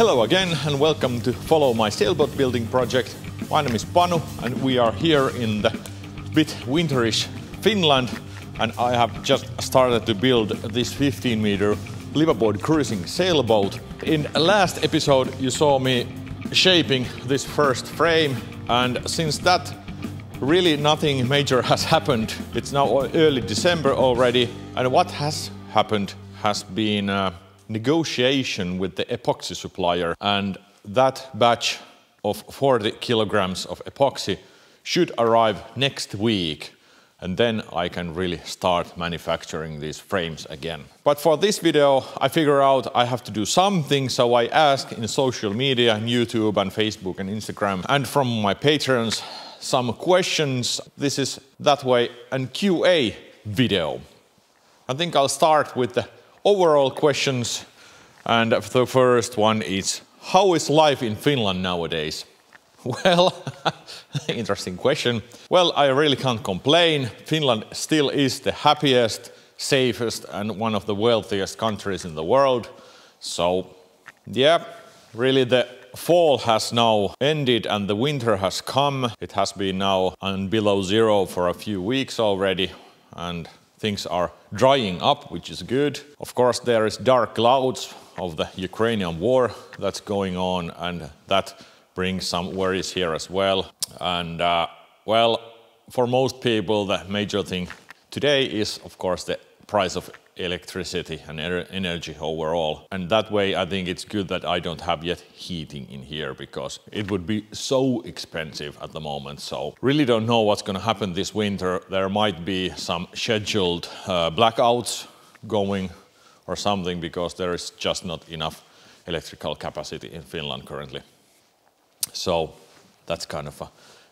Hello again and welcome to follow my sailboat building project. My name is Panu and we are here in the bit winterish Finland and I have just started to build this 15 meter liveaboard cruising sailboat. In last episode you saw me shaping this first frame and since that really nothing major has happened. It's now early December already and what has happened has been uh, negotiation with the epoxy supplier and that batch of 40 kilograms of epoxy should arrive next week and then I can really start manufacturing these frames again. But for this video, I figure out I have to do something, so I ask in social media, and YouTube and Facebook and Instagram, and from my patrons some questions. This is that way an QA video. I think I'll start with the overall questions. And the first one is, how is life in Finland nowadays? Well, interesting question. Well, I really can't complain. Finland still is the happiest, safest, and one of the wealthiest countries in the world. So, yeah, really the fall has now ended and the winter has come. It has been now on below zero for a few weeks already. And things are drying up, which is good. Of course, there is dark clouds of the Ukrainian war that's going on, and that brings some worries here as well. And uh, well, for most people, the major thing today is, of course, the price of electricity and energy overall. And that way, I think it's good that I don't have yet heating in here because it would be so expensive at the moment. So really don't know what's going to happen this winter. There might be some scheduled uh, blackouts going or something because there is just not enough electrical capacity in Finland currently. So that's kind of a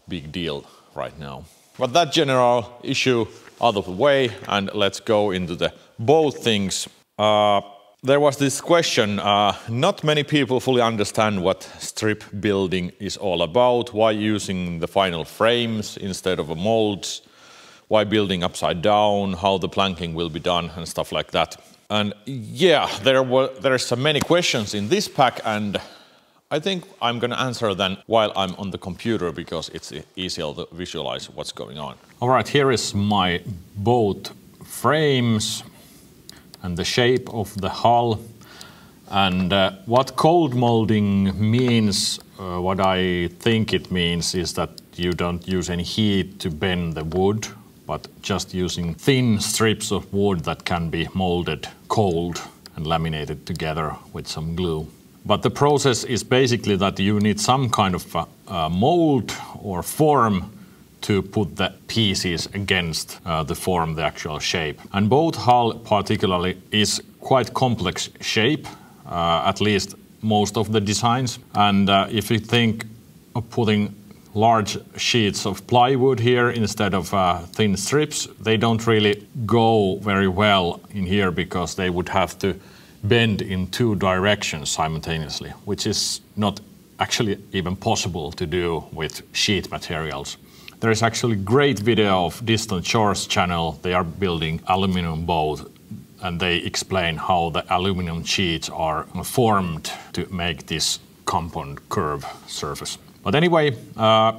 big deal right now. But that general issue out of the way and let's go into the bold things. Uh, there was this question, uh, not many people fully understand what strip building is all about, why using the final frames instead of molds, why building upside down, how the planking will be done and stuff like that. And yeah, there were there are so many questions in this pack and I think I'm going to answer them while I'm on the computer because it's easier to visualize what's going on. All right, here is my boat frames and the shape of the hull. And uh, what cold molding means, uh, what I think it means is that you don't use any heat to bend the wood, but just using thin strips of wood that can be molded cold and laminated together with some glue. But the process is basically that you need some kind of a, a mold or form to put the pieces against uh, the form, the actual shape. And boat hull particularly is quite complex shape, uh, at least most of the designs. And uh, if you think of putting large sheets of plywood here instead of uh, thin strips, they don't really go very well in here because they would have to bend in two directions simultaneously, which is not actually even possible to do with sheet materials. There is actually great video of Distant Shores channel. They are building aluminum boat and they explain how the aluminum sheets are formed to make this compound curve surface. But anyway, uh,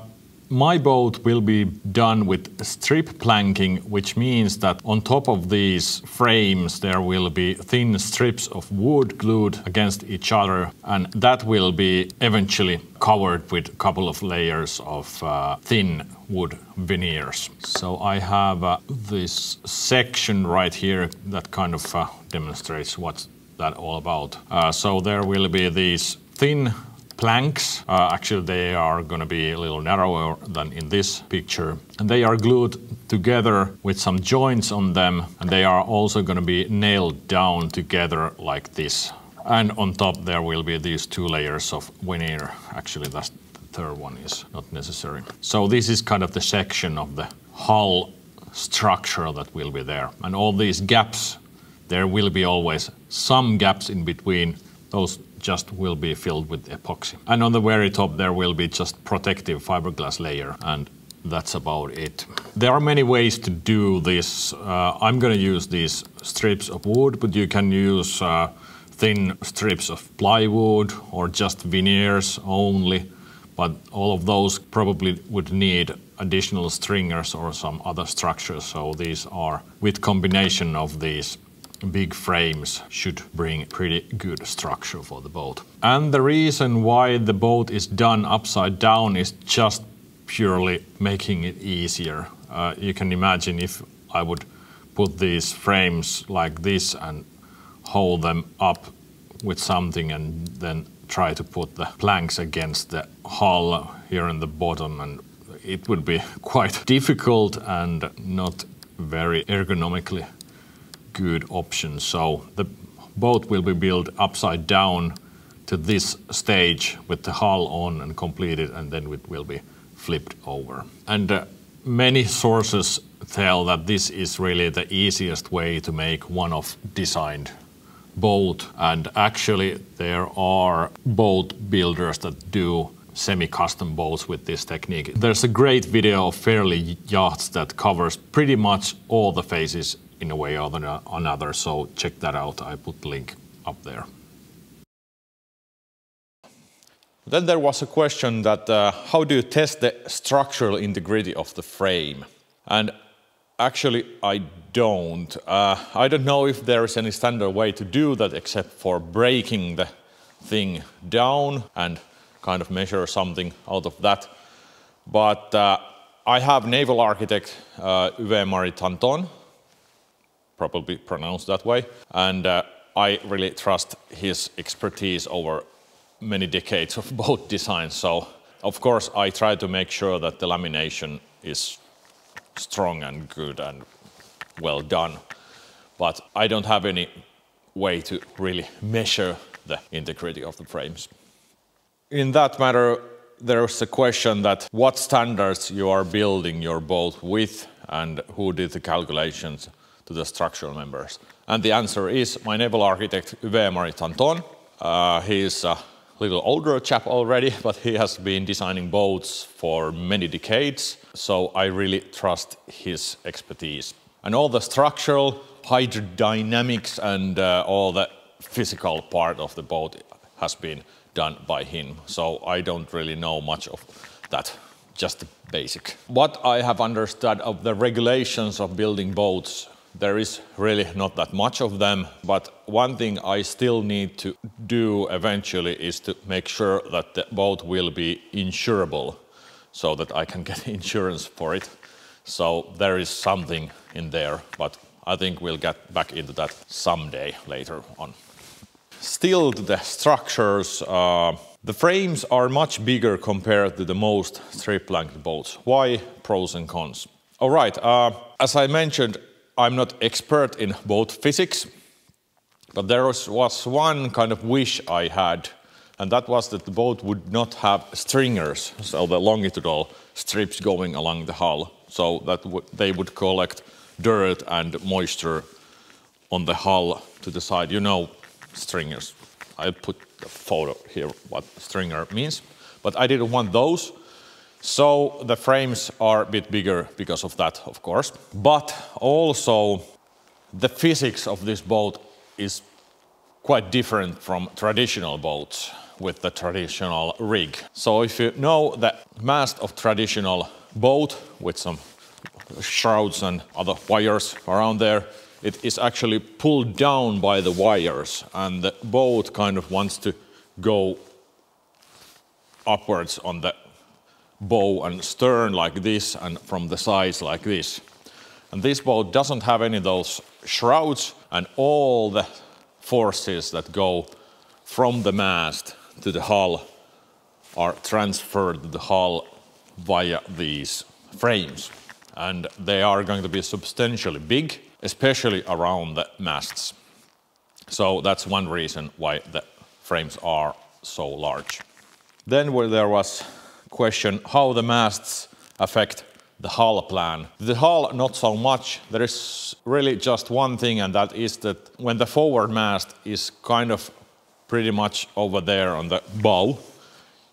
my boat will be done with strip planking, which means that on top of these frames there will be thin strips of wood glued against each other, and that will be eventually covered with a couple of layers of uh, thin wood veneers. So I have uh, this section right here that kind of uh, demonstrates what's that all about. Uh, so there will be these thin planks. Uh, actually, they are going to be a little narrower than in this picture. And they are glued together with some joints on them. And they are also going to be nailed down together like this. And on top there will be these two layers of veneer. Actually, that's the third one is not necessary. So this is kind of the section of the hull structure that will be there. And all these gaps, there will be always some gaps in between those just will be filled with epoxy. And on the very top there will be just protective fiberglass layer and that's about it. There are many ways to do this. Uh, I'm going to use these strips of wood, but you can use uh, thin strips of plywood or just veneers only, but all of those probably would need additional stringers or some other structures. So these are, with combination of these big frames should bring pretty good structure for the boat. And the reason why the boat is done upside down is just purely making it easier. Uh, you can imagine if I would put these frames like this and hold them up with something and then try to put the planks against the hull here in the bottom and it would be quite difficult and not very ergonomically good option. So the boat will be built upside down to this stage with the hull on and completed and then it will be flipped over. And uh, many sources tell that this is really the easiest way to make one-off designed boat and actually there are boat builders that do semi-custom boats with this technique. There's a great video of Fairlie Yachts that covers pretty much all the phases in a way or another, so check that out. I put link up there. Then there was a question that uh, how do you test the structural integrity of the frame? And actually, I don't. Uh, I don't know if there is any standard way to do that except for breaking the thing down and kind of measure something out of that. But uh, I have naval architect uh, Yves-Marie Tanton, probably pronounced that way, and uh, I really trust his expertise over many decades of boat design. So of course I try to make sure that the lamination is strong and good and well done. But I don't have any way to really measure the integrity of the frames. In that matter, there's a question that what standards you are building your boat with and who did the calculations to the structural members. And the answer is my naval architect Yves-Marie Tanton. Uh, he's a little older chap already, but he has been designing boats for many decades. So I really trust his expertise. And all the structural, hydrodynamics and uh, all the physical part of the boat has been done by him. So I don't really know much of that, just the basic. What I have understood of the regulations of building boats, there is really not that much of them, but one thing I still need to do eventually is to make sure that the boat will be insurable so that I can get insurance for it. So there is something in there, but I think we'll get back into that someday later on. Still, the structures, uh, the frames are much bigger compared to the most strip-planked boats. Why? Pros and cons. All right, uh, as I mentioned, I'm not expert in boat physics, but there was, was one kind of wish I had, and that was that the boat would not have stringers, so the longitudinal strips going along the hull, so that they would collect dirt and moisture on the hull to the side. You know, stringers. I put a photo here what stringer means, but I didn't want those. So the frames are a bit bigger because of that, of course. But also the physics of this boat is quite different from traditional boats with the traditional rig. So if you know the mast of traditional boat with some shrouds and other wires around there, it is actually pulled down by the wires and the boat kind of wants to go upwards on the bow and stern like this and from the sides like this. And this boat doesn't have any of those shrouds and all the forces that go from the mast to the hull are transferred to the hull via these frames. And they are going to be substantially big especially around the masts. So that's one reason why the frames are so large. Then where there was question how the masts affect the hull plan. The hull, not so much. There is really just one thing, and that is that when the forward mast is kind of pretty much over there on the bow,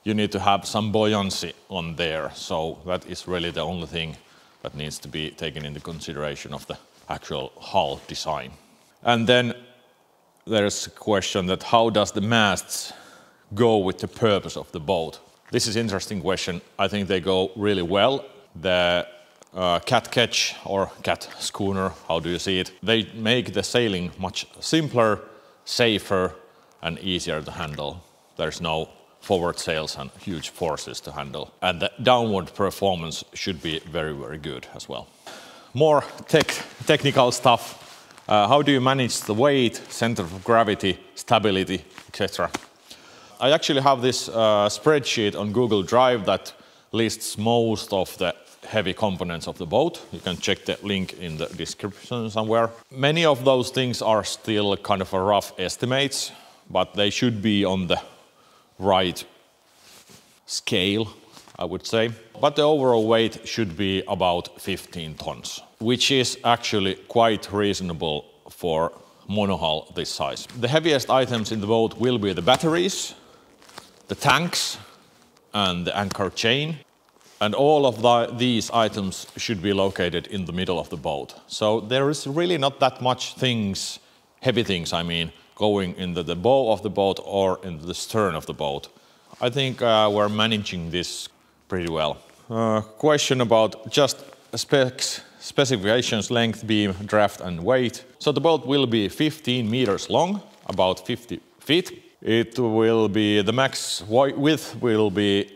you need to have some buoyancy on there. So that is really the only thing that needs to be taken into consideration of the actual hull design. And then there's a question that how does the masts go with the purpose of the boat? This is interesting question. I think they go really well. The uh, cat ketch or cat schooner, how do you see it? They make the sailing much simpler, safer, and easier to handle. There's no forward sails and huge forces to handle. And the downward performance should be very, very good as well. More tech, technical stuff. Uh, how do you manage the weight, center of gravity, stability, etc. I actually have this uh, spreadsheet on Google Drive that lists most of the heavy components of the boat. You can check the link in the description somewhere. Many of those things are still kind of a rough estimates, but they should be on the right scale, I would say. But the overall weight should be about 15 tons, which is actually quite reasonable for monohull this size. The heaviest items in the boat will be the batteries, the tanks, and the anchor chain. And all of the, these items should be located in the middle of the boat. So there is really not that much things, heavy things, I mean, going into the bow of the boat or in the stern of the boat. I think uh, we're managing this pretty well. Uh, question about just specs, specifications, length, beam, draft, and weight. So the boat will be 15 meters long, about 50 feet. It will be, the max width will be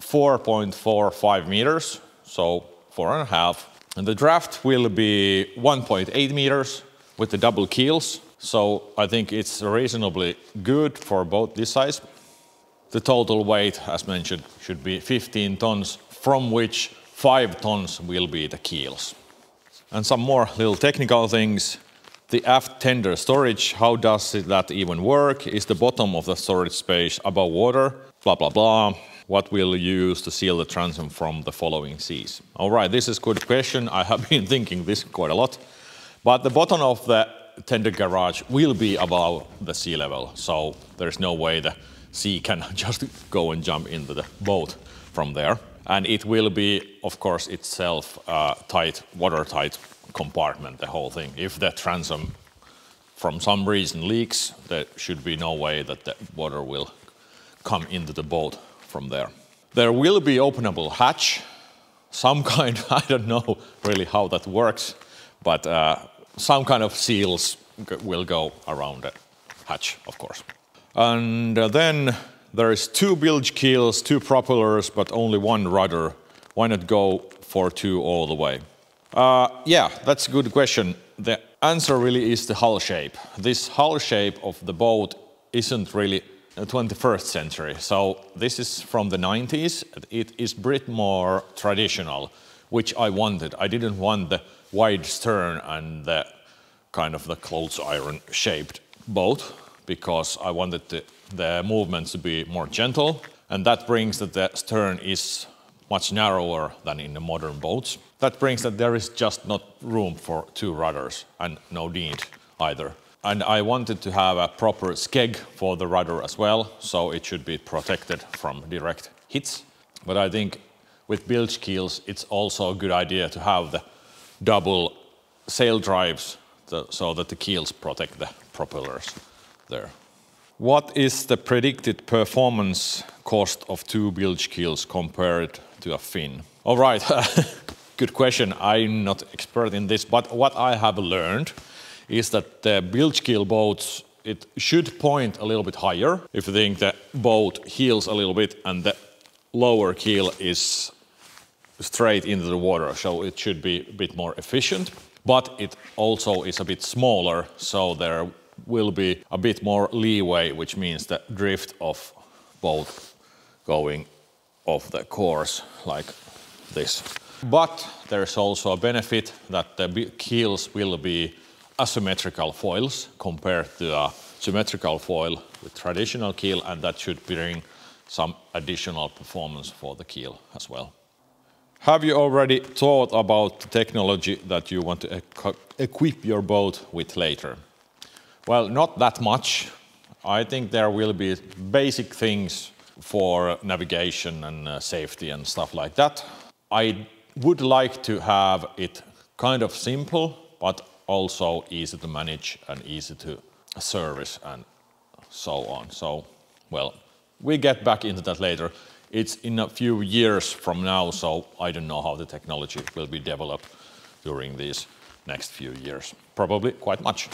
4.45 meters, so four and a half. And the draft will be 1.8 meters with the double keels. So I think it's reasonably good for both this size. The total weight, as mentioned, should be 15 tons, from which 5 tons will be the keels. And some more little technical things. The aft tender storage, how does that even work? Is the bottom of the storage space above water? Blah, blah, blah what we'll use to seal the transom from the following seas? All right, this is a good question. I have been thinking this quite a lot. But the bottom of the tender garage will be above the sea level, so there's no way the sea can just go and jump into the boat from there. And it will be, of course, itself a tight, watertight compartment, the whole thing. If the transom, from some reason, leaks, there should be no way that the water will come into the boat from there. There will be openable hatch, some kind, I don't know really how that works, but uh, some kind of seals will go around the hatch, of course. And uh, then there is two bilge keels, two propellers, but only one rudder. Why not go for two all the way? Uh, yeah, that's a good question. The answer really is the hull shape. This hull shape of the boat isn't really 21st century. So this is from the 90s. It is bit more traditional, which I wanted. I didn't want the wide stern and the kind of the clothes iron shaped boat because I wanted the, the movements to be more gentle. And that brings that the stern is much narrower than in the modern boats. That brings that there is just not room for two rudders and no need either. And I wanted to have a proper skeg for the rudder as well, so it should be protected from direct hits. But I think with bilge keels, it's also a good idea to have the double sail drives so that the keels protect the propellers there. What is the predicted performance cost of two bilge keels compared to a fin? All right, good question. I'm not expert in this, but what I have learned is that the bilge keel boats, it should point a little bit higher if you think the boat heels a little bit and the lower keel is straight into the water, so it should be a bit more efficient. But it also is a bit smaller, so there will be a bit more leeway, which means the drift of boat going off the course like this. But there's also a benefit that the keels will be asymmetrical foils compared to a symmetrical foil with traditional keel, and that should bring some additional performance for the keel as well. Have you already thought about the technology that you want to equip your boat with later? Well, not that much. I think there will be basic things for navigation and uh, safety and stuff like that. I would like to have it kind of simple, but also easy to manage and easy to service and so on. So, well, we get back into that later. It's in a few years from now, so I don't know how the technology will be developed during these next few years. Probably quite much.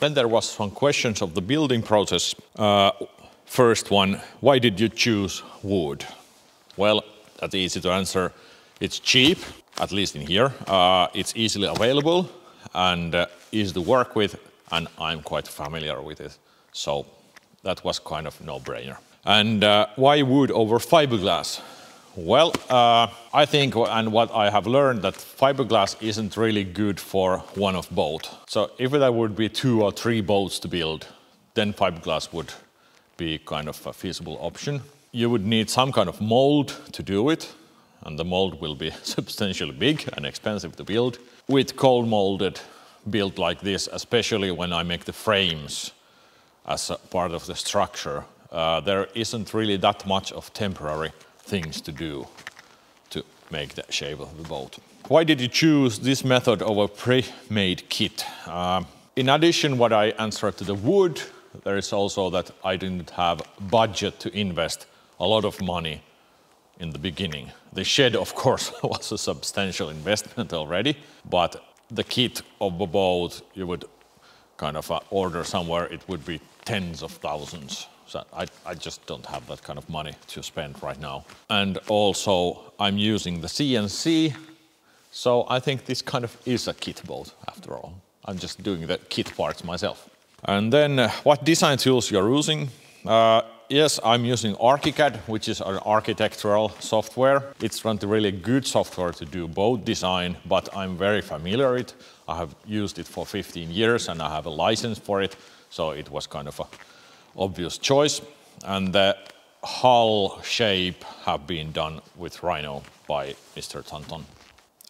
Then there was some questions of the building process. Uh, first one, why did you choose wood? Well, that's easy to answer. It's cheap, at least in here. Uh, it's easily available and uh, easy to work with, and I'm quite familiar with it. So that was kind of no-brainer. And uh, why wood over fiberglass? Well, uh, I think, and what I have learned, that fiberglass isn't really good for one of both. So if there would be two or three boats to build, then fiberglass would be kind of a feasible option. You would need some kind of mold to do it, and the mold will be substantially big and expensive to build. With cold molded built like this, especially when I make the frames as part of the structure, uh, there isn't really that much of temporary things to do to make the shape of the boat. Why did you choose this method over pre-made kit? Uh, in addition, what I answered to the wood, there is also that I didn't have budget to invest a lot of money in the beginning. The shed, of course, was a substantial investment already, but the kit of the boat you would kind of uh, order somewhere, it would be tens of thousands. So I, I just don't have that kind of money to spend right now. And also I'm using the CNC. So I think this kind of is a kit boat after all. I'm just doing the kit parts myself. And then uh, what design tools you're using? Uh, yes, I'm using ArchiCAD, which is an architectural software. It's really good software to do boat design, but I'm very familiar with it. I have used it for 15 years and I have a license for it, so it was kind of an obvious choice. And the hull shape have been done with Rhino by Mr. Tanton.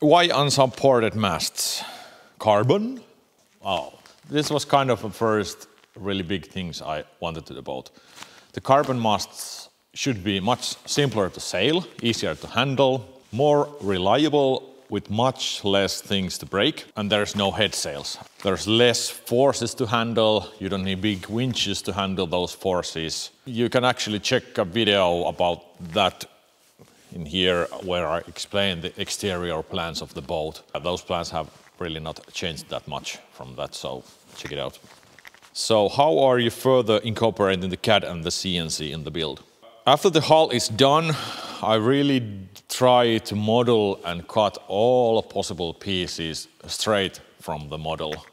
Why unsupported masts? Carbon? Oh, this was kind of the first really big things I wanted to do about. The carbon masts should be much simpler to sail, easier to handle, more reliable with much less things to break, and there's no head sails. There's less forces to handle, you don't need big winches to handle those forces. You can actually check a video about that in here where I explain the exterior plans of the boat. Those plans have really not changed that much from that, so check it out. So how are you further incorporating the CAD and the CNC in the build? After the hull is done, I really try to model and cut all possible pieces straight from the model.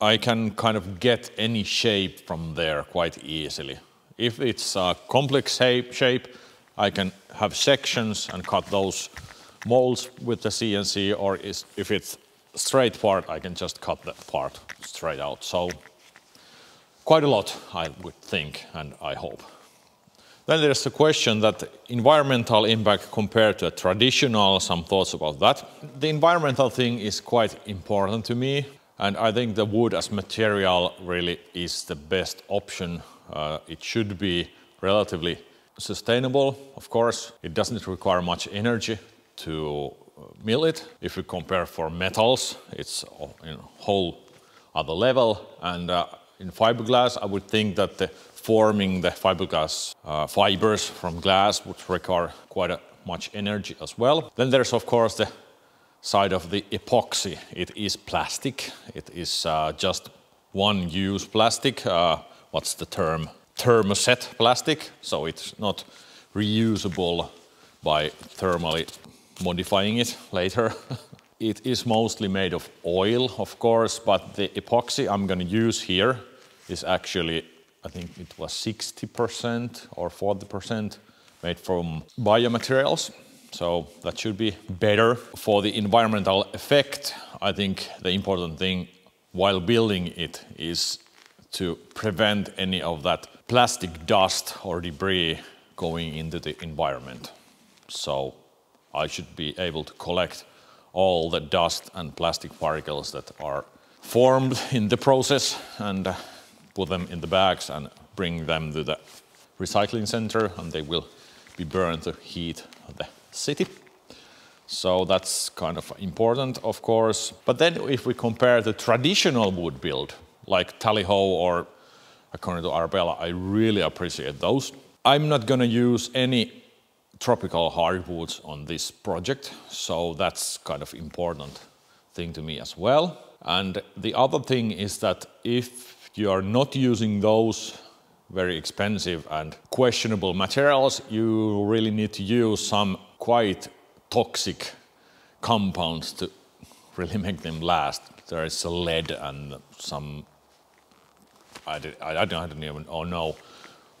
I can kind of get any shape from there quite easily. If it's a complex shape, I can have sections and cut those molds with the CNC, or if it's straight part, I can just cut that part straight out. So quite a lot, I would think, and I hope. Then there's the question that environmental impact compared to a traditional, some thoughts about that. The environmental thing is quite important to me, and I think the wood as material really is the best option. Uh, it should be relatively sustainable, of course. It doesn't require much energy to uh, mill it. If you compare for metals, it's a whole other level. And uh, in fiberglass, I would think that the forming the fiberglass uh, fibers from glass would require quite a, much energy as well. Then there's of course the side of the epoxy. It is plastic. It is uh, just one use plastic. Uh, what's the term? Thermoset plastic. So it's not reusable by thermally modifying it later. it is mostly made of oil, of course, but the epoxy I'm going to use here is actually I think it was 60% or 40% made from biomaterials. So that should be better. For the environmental effect, I think the important thing while building it is to prevent any of that plastic dust or debris going into the environment. So I should be able to collect all the dust and plastic particles that are formed in the process and uh, put them in the bags and bring them to the recycling center and they will be burned to heat the city. So that's kind of important, of course. But then if we compare the traditional wood build, like Tally Ho Acorn to Arabella. I really appreciate those. I'm not going to use any tropical hardwoods on this project, so that's kind of important thing to me as well. And the other thing is that if you are not using those very expensive and questionable materials, you really need to use some quite toxic compounds to really make them last. There is a lead and some, I, did, I, I don't even know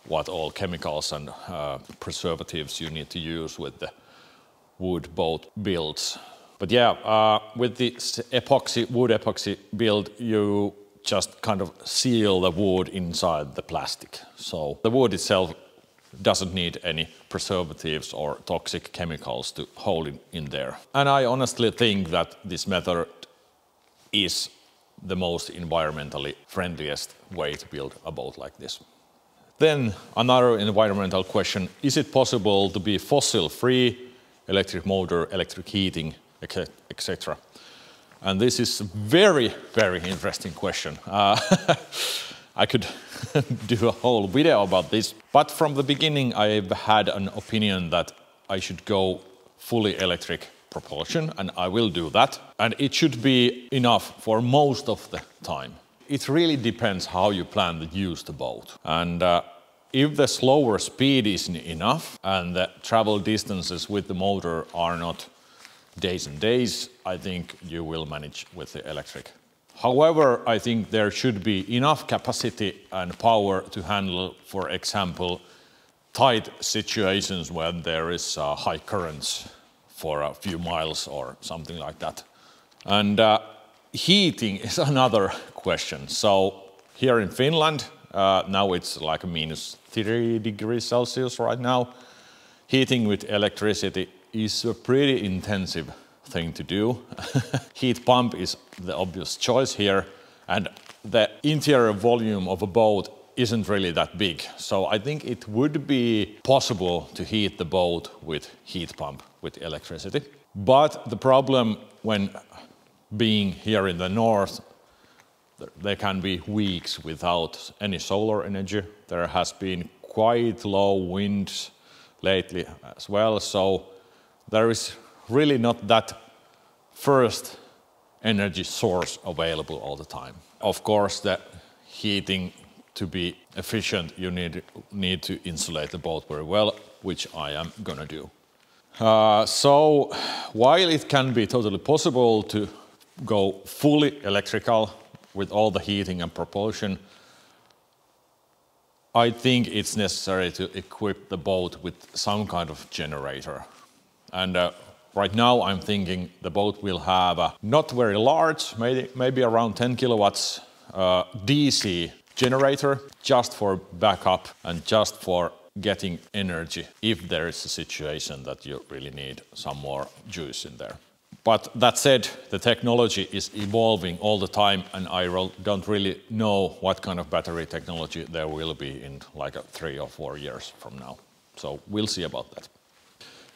what all chemicals and uh, preservatives you need to use with the wood boat builds. But yeah, uh, with the epoxy, wood epoxy build, you just kind of seal the wood inside the plastic. So the wood itself doesn't need any preservatives or toxic chemicals to hold it in there. And I honestly think that this method is the most environmentally friendliest way to build a boat like this. Then another environmental question, is it possible to be fossil free, electric motor, electric heating, etc.? And this is a very, very interesting question. Uh, I could do a whole video about this. But from the beginning, I've had an opinion that I should go fully electric propulsion, and I will do that. And it should be enough for most of the time. It really depends how you plan to use the boat. And uh, if the slower speed isn't enough and the travel distances with the motor are not days and days, I think you will manage with the electric. However, I think there should be enough capacity and power to handle, for example, tight situations when there is uh, high currents for a few miles or something like that. And uh, heating is another question. So here in Finland, uh, now it's like minus three degrees Celsius right now. Heating with electricity is a pretty intensive thing to do. Heat pump is the obvious choice here, and the interior volume of a boat isn't really that big. So I think it would be possible to heat the boat with heat pump with electricity. But the problem when being here in the north, there can be weeks without any solar energy. There has been quite low winds lately as well. So there is really not that first energy source available all the time. Of course, the heating to be efficient, you need, need to insulate the boat very well, which I am to do. Uh, so while it can be totally possible to go fully electrical with all the heating and propulsion, I think it's necessary to equip the boat with some kind of generator. And uh, right now I'm thinking the boat will have a not very large, maybe, maybe around 10 kilowatts uh, DC generator just for backup and just for getting energy if there is a situation that you really need some more juice in there. But that said, the technology is evolving all the time, and I don't really know what kind of battery technology there will be in like three or four years from now. So we'll see about that.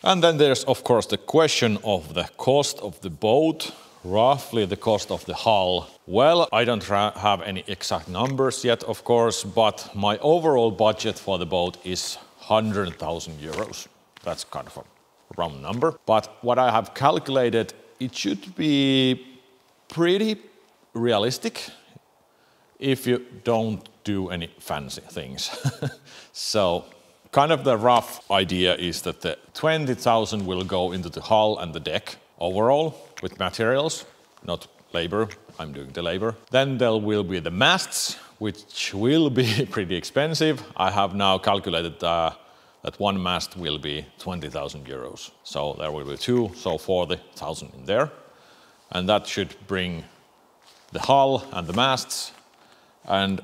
And then there's, of course, the question of the cost of the boat, roughly the cost of the hull. Well, I don't have any exact numbers yet, of course, but my overall budget for the boat is 100,000 euros. That's kind of a round number. But what I have calculated, it should be pretty realistic if you don't do any fancy things. so kind of the rough idea is that the 20,000 will go into the hull and the deck overall with materials, not labor. I'm doing the labor. Then there will be the masts, which will be pretty expensive. I have now calculated uh, that one mast will be 20,000 euros. So there will be two, so 40,000 in there. And that should bring the hull and the masts and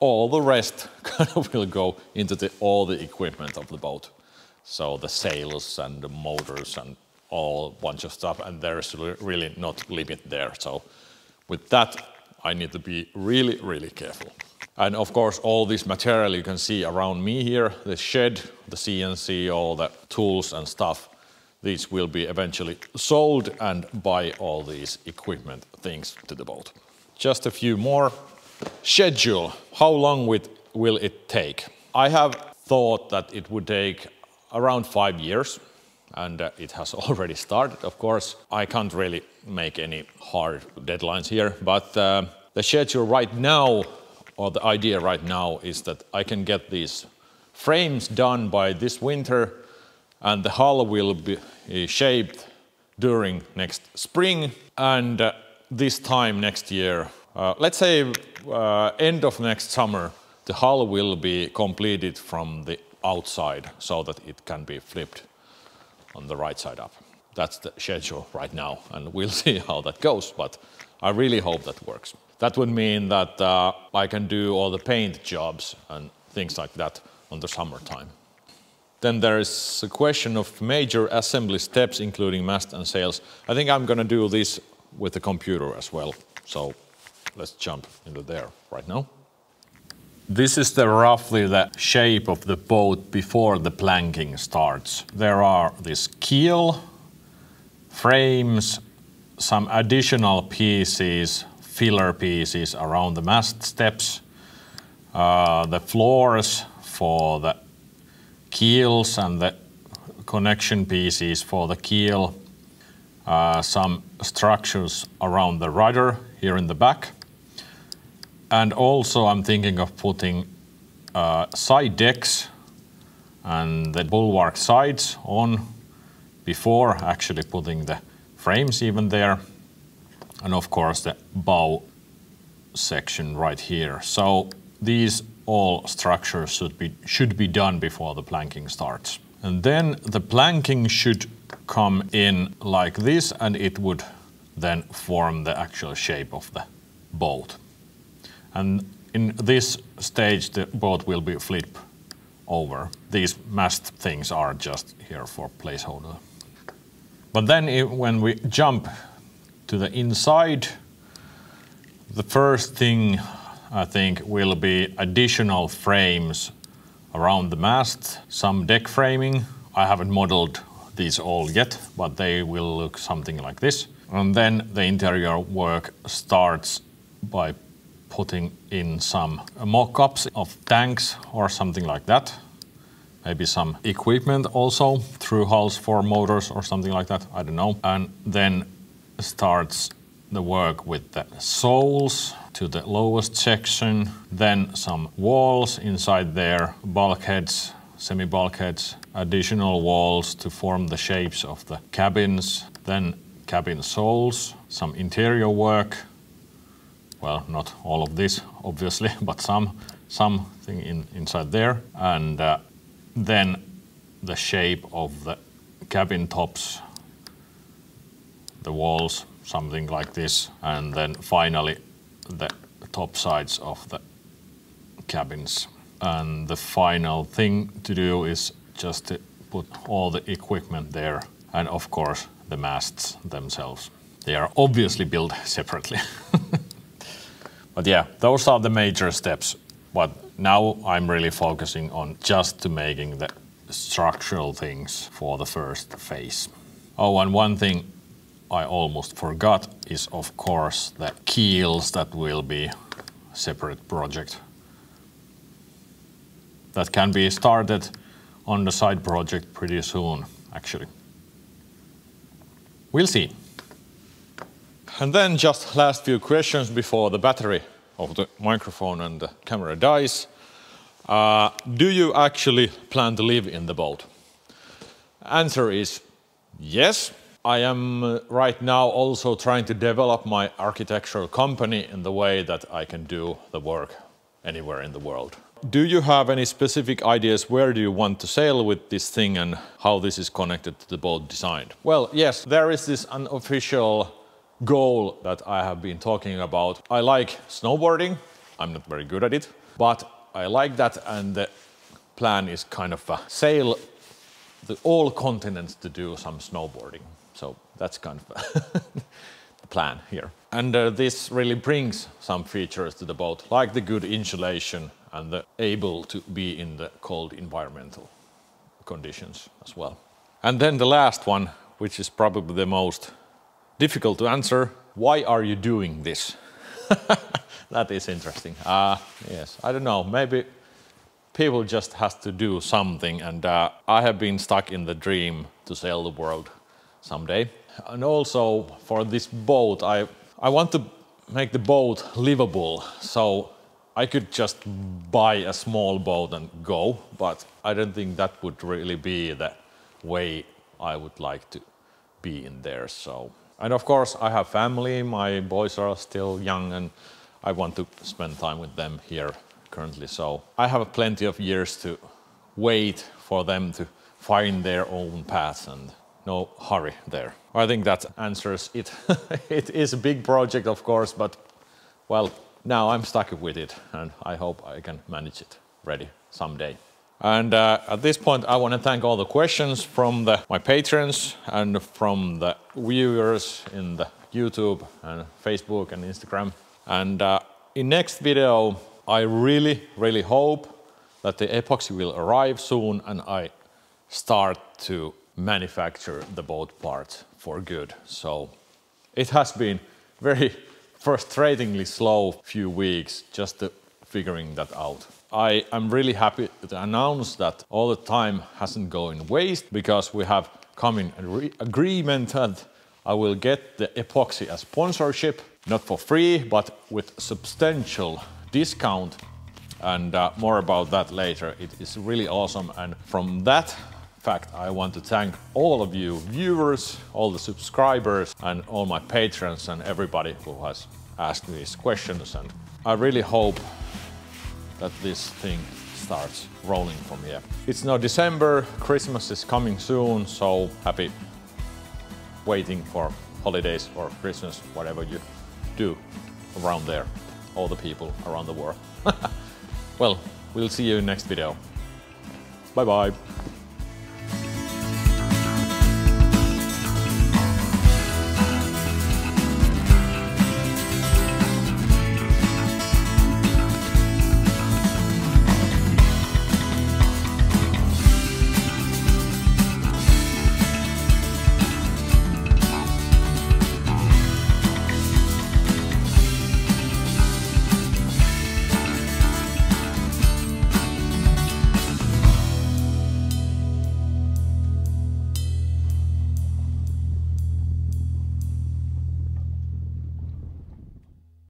all the rest kind of will go into the, all the equipment of the boat. So the sails and the motors and all bunch of stuff and there's really not limit there. So with that, I need to be really, really careful. And of course, all this material you can see around me here, the shed, the CNC, all the tools and stuff, these will be eventually sold and buy all these equipment things to the boat. Just a few more. Schedule. How long will it take? I have thought that it would take around five years and uh, it has already started, of course. I can't really make any hard deadlines here, but uh, the schedule right now, or the idea right now, is that I can get these frames done by this winter, and the hull will be shaped during next spring, and uh, this time next year, uh, let's say uh, end of next summer, the hull will be completed from the outside so that it can be flipped on the right side up. That's the schedule right now, and we'll see how that goes, but I really hope that works. That would mean that uh, I can do all the paint jobs and things like that on the summertime. Then there is a question of major assembly steps, including mast and sails. I think I'm going to do this with the computer as well. So let's jump into there right now. This is the roughly the shape of the boat before the planking starts. There are this keel, frames, some additional pieces, filler pieces around the mast steps, uh, the floors for the keels and the connection pieces for the keel, uh, some structures around the rudder here in the back, and also I'm thinking of putting uh, side decks and the bulwark sides on before actually putting the frames even there. And of course the bow section right here. So these all structures should be, should be done before the planking starts. And then the planking should come in like this and it would then form the actual shape of the boat. And in this stage, the boat will be flipped over. These mast things are just here for placeholder. But then it, when we jump to the inside, the first thing I think will be additional frames around the mast, some deck framing. I haven't modeled these all yet, but they will look something like this. And then the interior work starts by putting in some mock-ups of tanks or something like that. Maybe some equipment also through hulls for motors or something like that, I don't know. And then starts the work with the soles to the lowest section, then some walls. Inside there, bulkheads, semi-bulkheads, additional walls to form the shapes of the cabins, then cabin soles, some interior work, well, not all of this, obviously, but some something in, inside there. And uh, then the shape of the cabin tops, the walls, something like this. And then finally, the top sides of the cabins. And the final thing to do is just to put all the equipment there and of course the masts themselves. They are obviously built separately. But yeah, those are the major steps. But now I'm really focusing on just to making the structural things for the first phase. Oh, and one thing I almost forgot is of course the keels that will be separate project. That can be started on the side project pretty soon, actually. We'll see. And then just last few questions before the battery of the microphone and the camera dies. Uh, do you actually plan to live in the boat? Answer is yes. I am uh, right now also trying to develop my architectural company in the way that I can do the work anywhere in the world. Do you have any specific ideas where do you want to sail with this thing and how this is connected to the boat design? Well, yes, there is this unofficial goal that I have been talking about. I like snowboarding. I'm not very good at it, but I like that and the plan is kind of a sail the all continents to do some snowboarding. So that's kind of the plan here. And uh, this really brings some features to the boat, like the good insulation and the able to be in the cold environmental conditions as well. And then the last one, which is probably the most difficult to answer. Why are you doing this? that is interesting. Uh, yes, I don't know. Maybe people just has to do something and uh, I have been stuck in the dream to sail the world someday. And also for this boat, I, I want to make the boat livable. So I could just buy a small boat and go, but I don't think that would really be the way I would like to be in there. So, and of course I have family, my boys are still young and I want to spend time with them here currently. So I have plenty of years to wait for them to find their own paths and no hurry there. I think that answers it. it is a big project, of course, but well, now I'm stuck with it and I hope I can manage it ready someday. And uh, at this point, I want to thank all the questions from the, my patrons and from the viewers in the YouTube and Facebook and Instagram. And uh, in next video, I really, really hope that the epoxy will arrive soon and I start to manufacture the boat parts for good. So it has been very frustratingly slow few weeks just figuring that out. I am really happy to announce that all the time hasn't gone waste because we have come in agreement that I will get the epoxy as sponsorship, not for free, but with substantial discount and uh, more about that later. It is really awesome and from that fact, I want to thank all of you viewers, all the subscribers, and all my patrons and everybody who has asked me these questions. And I really hope that this thing starts rolling from here. It's now December, Christmas is coming soon, so happy waiting for holidays or Christmas, whatever you do around there, all the people around the world. well, we'll see you in next video. Bye bye.